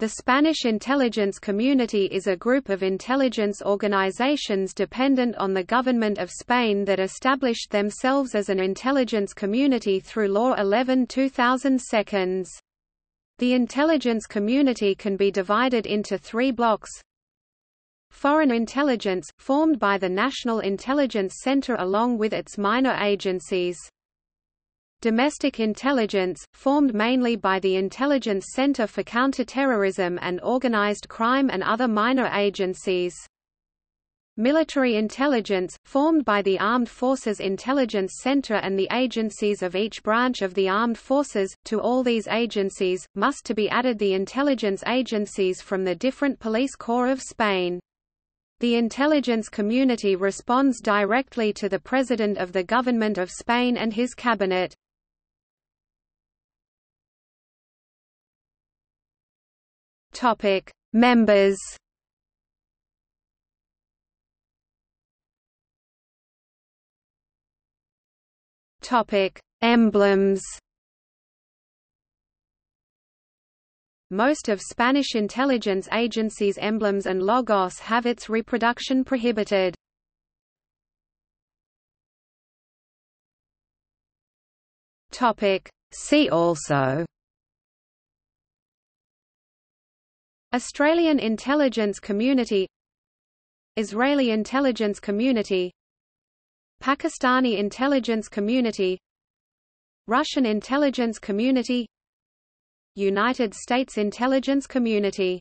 The Spanish intelligence community is a group of intelligence organizations dependent on the government of Spain that established themselves as an intelligence community through Law 11 2000 seconds. The intelligence community can be divided into three blocks. Foreign intelligence, formed by the National Intelligence Center along with its minor agencies. Domestic intelligence, formed mainly by the Intelligence Center for Counterterrorism and Organized Crime and other minor agencies. Military intelligence, formed by the Armed Forces Intelligence Center and the agencies of each branch of the armed forces. To all these agencies, must to be added the intelligence agencies from the different police corps of Spain. The intelligence community responds directly to the President of the Government of Spain and his cabinet. Topic: Members. Topic: Emblems. Most of Spanish intelligence agencies' emblems and logos have its reproduction prohibited. Topic: See also Australian intelligence community Israeli intelligence community Pakistani intelligence community Russian intelligence community United States intelligence community